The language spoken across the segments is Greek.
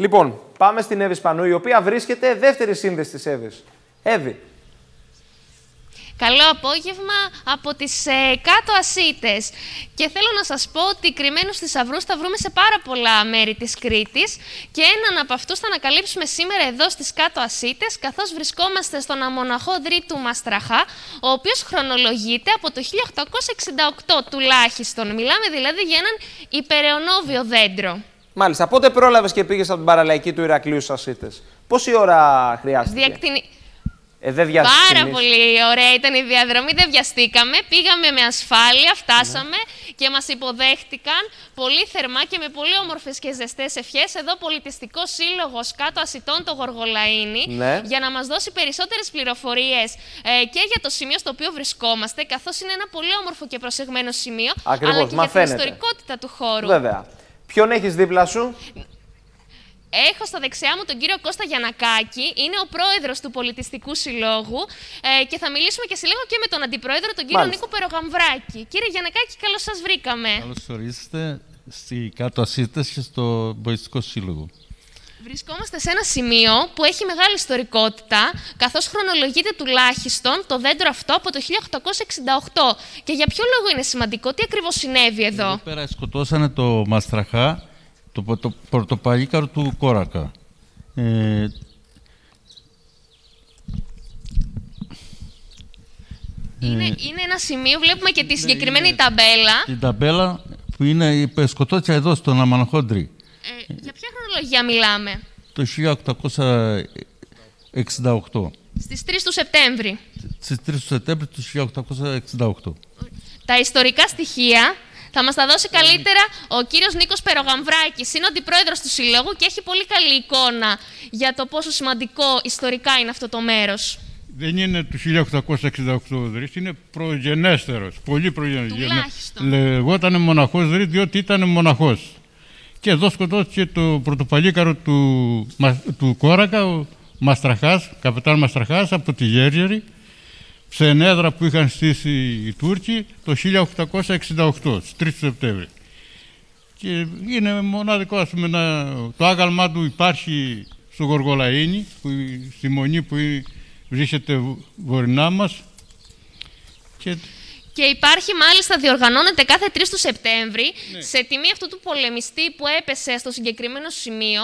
Λοιπόν, πάμε στην Εύης Σπανού, η οποία βρίσκεται δεύτερη σύνδεση της Εύης. Εύη. Καλό απόγευμα από τις ε, κάτω ασίτες. Και θέλω να σας πω ότι κρυμμένους θησαυρούς θα βρούμε σε πάρα πολλά μέρη της Κρήτης και έναν από αυτούς θα ανακαλύψουμε σήμερα εδώ στις κάτω ασίτες, καθώς βρισκόμαστε στον αμοναχό Δρύτου Μαστραχά, ο οποίος χρονολογείται από το 1868 τουλάχιστον. Μιλάμε δηλαδή για έναν υπεραιωνόβιο δέντρο. Μάλιστα. Πότε πρόλαβες και πήγες από την παραλαϊκή του Ηρακλείου στους ασίτες; Πόση ώρα χρειάστηκε; Διακτηνι... Ε, δεν Πάρα πολύ ωραία ήταν η διαδρομή, δεν βιαστήκαμε. Πήγαμε με ασφάλεια, φτάσαμε και μας υποδέχτηκαν πολύ θερμά και με πολύ όμορφες και ζεστές ευχές. Εδώ πολιτιστικός σύλλογος κάτω ασιτών το Γοργολαΐνη Ναι. για να μας δώσει περισσότερες πληροφορίες ε, και για το σημείο στο οποίο βρισκόμαστε, καθώς είναι ένα πολύ όμορφο και προσεγμένο σημείο, Ακριβώς, αλλά και για την μαθαίνετε. ιστορικότητα του χώρου. Βέβαια. Ποιον έχεις δίπλα σου; Έχω στα δεξιά μου τον κύριο Κώστα Γιανακάκη, είναι ο πρόεδρος του Πολιτιστικού Συλλόγου ε, και θα μιλήσουμε και σε λίγο και με τον αντιπρόεδρο, τον κύριο Μάλιστα. Νίκο Περογαμβράκη. Κύριε Γιανακάκη, καλώς σας βρήκαμε. Καλώς ορίσατε στη κάτω ασύτες και στο Πολιτιστικό Σύλλογο. Βρισκόμαστε σε ένα σημείο που έχει μεγάλη ιστορικότητα, καθώς χρονολογείται τουλάχιστον το δέντρο αυτό από το 1868. Και για ποιο λόγο είναι σημαντικό, τι ακριβώς συνέβη εδώ; Εδώ πέρα σκοτώσανε το Μαστραχά, το, πο- το πορτοπαλίκαρο του Κόρακα. Ε, Είναι, είναι ένα σημείο, βλέπουμε και τη συγκεκριμένη ταμπέλα. την ταμπέλα που είναι σκοτώθηκε εδώ στον Αμαναχόντρη Ε, για ποια χρονολογία μιλάμε; το 1868. Στις 3 του Σεπτέμβρη. Στις 3 του Σεπτέμβρη του 1868. Τα ιστορικά στοιχεία θα μας τα δώσει καλύτερα ο κύριος Νίκος Περογαμβράκης. Είναι ο αντιπρόεδρος του Συλλόγου και έχει πολύ καλή εικόνα για το πόσο σημαντικό ιστορικά είναι αυτό το μέρος. Δεν είναι του 1868 ο Δρύς, είναι προγενέστερος, πολύ προγενέστερος. Τουλάχιστον. Λεγόταν μοναχός Δρύς διότι ήταν μοναχός. Και εδώ σκοτώθηκε το πρωτοπαλίκαρο του, Μα- του Κόρακα, ο Μαστραχάς, καπετάν Μαστραχάς από τη Γέργερη, σε ενέδρα που είχαν στήσει οι Τούρκοι το 1868, στις 3 του Σεπτέμβρη. Και είναι μοναδικό, ας πούμε, να, το άγαλμά του υπάρχει στο Γοργολαΐνι, που, στη μονή που είναι- βρίσκεται βο- βορεινά μας. Και Και υπάρχει μάλιστα, διοργανώνεται κάθε 3 του Σεπτέμβρη, σε τιμή αυτού του πολεμιστή που έπεσε στο συγκεκριμένο σημείο,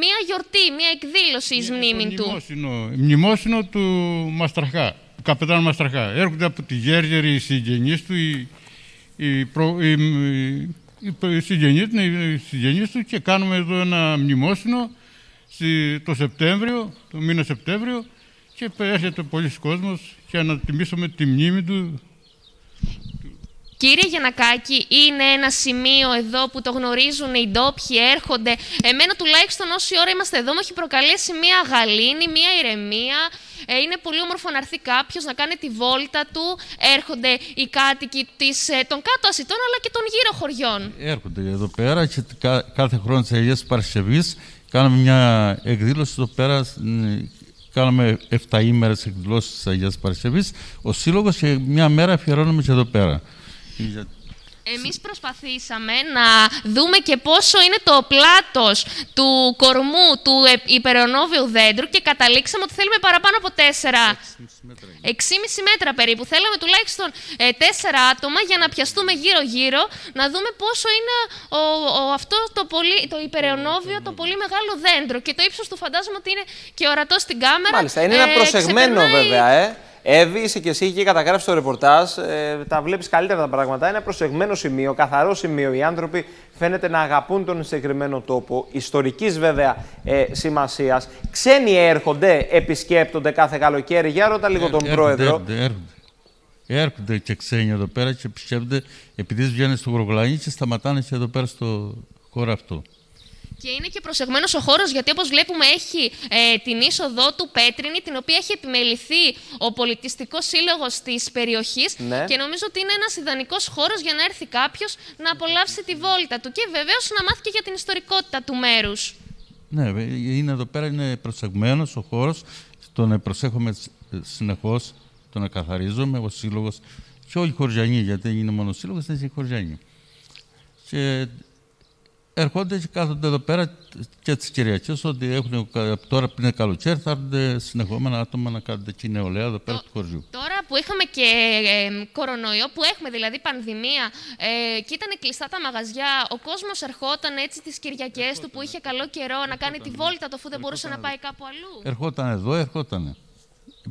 μία γιορτή, μία εκδήλωση εις μνήμη του. μνημόσυνο, μνημόσυνο του Μαστραχά, του καπετάνου Μαστραχά. Έρχονται από τη Γέργερη οι συγγενείς του, οι, οι, προ, οι, οι, οι συγγενείς, του, οι συγγενείς του και κάνουμε εδώ ένα μνημόσυνο στη- το Σεπτέμβριο, το μήνα Σεπτέμβριο και έρχεται πολλοί κόσμος για να τιμήσουμε τη μνήμη του Κύριε Γιανακάκη, είναι ένα σημείο εδώ που το γνωρίζουν οι ντόπιοι, έρχονται. Εμένα τουλάχιστον όση ώρα είμαστε εδώ μου έχει προκαλέσει μία γαλήνη, μία ηρεμία. Ε, είναι πολύ όμορφο να έρθει κάποιος να κάνει τη βόλτα του. Έρχονται οι κάτοικοι της, ε, των κάτω ασιτών αλλά και των γύρω χωριών. Έρχονται εδώ πέρα και κα- κάθε χρόνο της Αγίας Παρασκευής κάναμε μια εκδήλωση εδώ πέρα. ε, Κάναμε 7 ημέρες εκδηλώσεις της Αγίας Παρασκευής. Ο Σύλλογος και μια μέρα αφιερώνουμε και εδώ πέρα. Για- Εμείς προσπαθήσαμε να δούμε και πόσο είναι το πλάτος του κορμού του ε, υπερονόβιου δέντρου και καταλήξαμε ότι θέλουμε παραπάνω από 4. 6,5 μέτρα περίπου. Θέλαμε τουλάχιστον ε, 4 άτομα για να πιαστούμε γύρω-γύρω, να δούμε πόσο είναι ο, ο, αυτό το, πολύ, το υπεραιωνόβιο, το πολύ μεγάλο δέντρο. Και το ύψος του φαντάζομαι ότι είναι και ορατός στην κάμερα. Μάλιστα. Είναι ένα Ε, προσεγμένο ξεπερνάει- βέβαια, ε. Εύη, είσαι και εσύ και καταγράψει το ρεπορτάζ. Ε, τα βλέπεις καλύτερα τα πράγματα. Είναι ένα προσεγμένο σημείο, καθαρό σημείο. Οι άνθρωποι φαίνεται να αγαπούν τον συγκεκριμένο τόπο. Ιστορικής βέβαια ε, σημασίας. Ξένοι έρχονται, επισκέπτονται κάθε καλοκαίρι. Για ρώτα λίγο τον Έρχονται, πρόεδρο. Έρχονται, έρχονται. Έρχονται και ξένοι εδώ πέρα και επισκέπτονται επειδή βγαίνουν στο Γρογλάνι και σταματάνε και εδώ πέρα στο χώρο αυτό. Και είναι και προσεγμένος ο χώρος, γιατί όπως βλέπουμε έχει ε, την είσοδό του πέτρινη, την οποία έχει επιμεληθεί ο πολιτιστικός σύλλογος της περιοχής. Ναι. Και νομίζω ότι είναι ένας ιδανικός χώρος για να έρθει κάποιος να απολαύσει τη βόλτα του. Και βεβαίως να μάθει και για την ιστορικότητα του μέρους. Ναι, βε- είναι εδώ πέρα, είναι προσεγμένος ο χώρος, τον προσέχουμε συνεχώς, τον καθαρίζουμε, ο σύλλογος και όλοι οι χωριανοί, γιατί δεν είναι μόνο ο σύλλογος, είναι και οι χωριανοί. Και ερχόνται και κάθονται εδώ πέρα και τις Κυριακέ ότι έχουν, τώρα που είναι καλοκαίρι θα έρθουν συνεχόμενα άτομα να κάνουν εκεί νεολαία εδώ πέρα του χωριού. Τώρα που είχαμε και ε, κορονοϊό, που έχουμε δηλαδή πανδημία ε, και ήταν κλειστά τα μαγαζιά, ο κόσμος ερχόταν έτσι τις Κυριακές του που είχε καλό καιρό να κάνει τη βόλτα του αφού δεν μπορούσε να πάει κάπου αλλού. Ερχόταν εδώ, ερχόταν.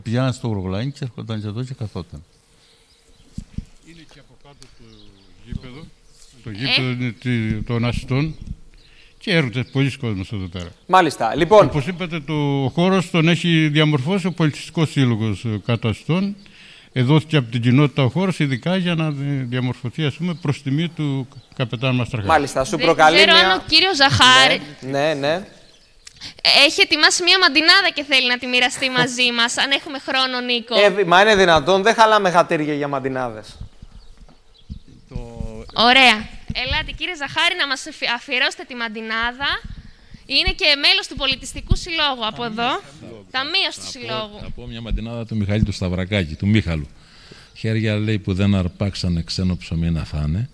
Πηγαίναν στο Γουργλάνι και ερχόταν και εδώ και καθόταν. Είναι και από κάτω το γήπεδο, το γήπεδο των αστών και έρχονται πολλοί κόσμος εδώ πέρα. Μάλιστα. Λοιπόν, Όπως είπατε, το χώρος τον έχει διαμορφώσει ο Πολιτιστικός Σύλλογος κάτω αστών. Εδώθηκε από την κοινότητα ο χώρος ειδικά για να διαμορφωθεί ας πούμε, προς τιμή του καπετάν Μαστραχά. μάλιστα, σου Δεν προκαλεί ξέρω αν μια... ο κύριος Ζαχάρη Ναι, ναι. έχει ετοιμάσει μία μαντινάδα και θέλει να τη μοιραστεί μαζί μας. Αν έχουμε χρόνο, Νίκο. Ε, μα είναι δυνατόν, δεν χαλάμε χατήρια για μαντινάδες. Ωραία. Ελάτε κύριε Ζαχάρη να μας αφι- αφιερώσετε τη μαντινάδα. Είναι και μέλος του Πολιτιστικού Συλλόγου από εδώ. Ταμείας του Συλλόγου. Θα πω μια μαντινάδα του Μιχάλη του Σταυρακάκη, του Μίχαλου. Χέρια λέει που δεν αρπάξανε ξένο ψωμί να φάνε.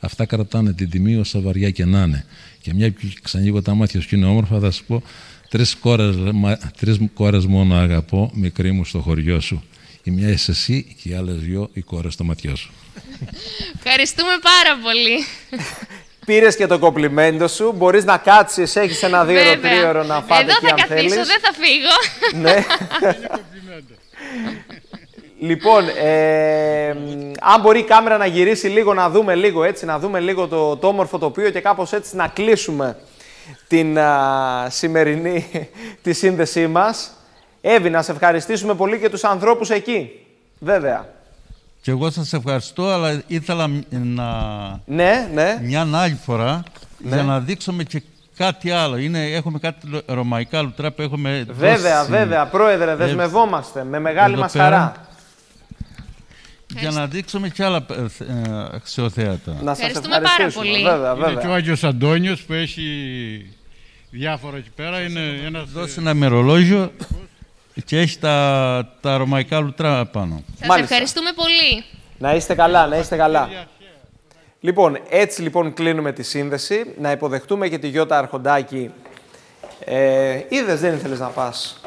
Αυτά κρατάνε την τιμή όσο βαριά και να είναι. Και μια που ξανοίγω τα μάτια σου και είναι όμορφα, θα σου πω τρεις κόρες, μα- τρεις κόρες μόνο αγαπώ, μικρή μου στο χωριό σου. Η μια είσαι εσύ και οι άλλες δυο οι κόρες στο ματιό σου. Ευχαριστούμε πάρα πολύ. Πήρες και το κομπλιμέντο σου. Μπορείς να κάτσεις, έχεις ένα δύο ώρο, Βέβαια. τρίωρο να φάτε Εδώ εκεί θα αν καθίσω, θέλεις. δεν θα φύγω. Ναι. λοιπόν, ε, αν μπορεί η κάμερα να γυρίσει λίγο, να δούμε λίγο έτσι, να δούμε λίγο το, το όμορφο τοπίο και κάπως έτσι να κλείσουμε την α, σημερινή τη σύνδεσή μας. Εύη, να σε ευχαριστήσουμε πολύ και τους ανθρώπους εκεί. Βέβαια. Και εγώ σας ευχαριστώ, αλλά ήθελα να Ναι, ναι. μια άλλη φορά Ναι. για να δείξουμε και κάτι άλλο. Είναι, έχουμε κάτι λο- ρωμαϊκά λουτρά που έχουμε Βέβαια, δώσει βέβαια. Πρόεδρε, δεσμευόμαστε με μεγάλη εδώ μας πέρα. χαρά. για να δείξουμε και άλλα ε, θε- ε, αξιοθέατα. Να σας Ευχαριστούμε πάρα ευχαριστήσουμε. πολύ. Βέβαια, Είναι και ο βέβαια. Άγιος Αντώνιος που έχει διάφορα εκεί πέρα. Είναι ένας... Δώσει ένα μερολόγιο και έχει τα, τα ρωμαϊκά λουτρά πάνω. Σας Μάλιστα. ευχαριστούμε πολύ. Να είστε καλά, να είστε καλά. Λοιπόν, έτσι λοιπόν κλείνουμε τη σύνδεση. Να υποδεχτούμε και τη Γιώτα Αρχοντάκη. Ε, είδες, δεν ήθελες να πας.